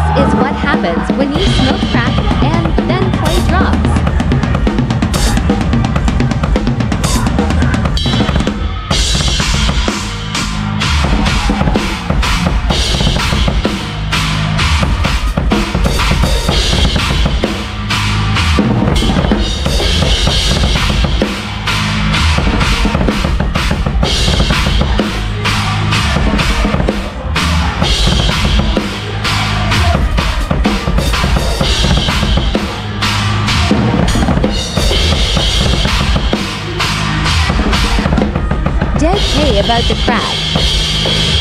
This is what happens when you smoke crack and okay about the crab.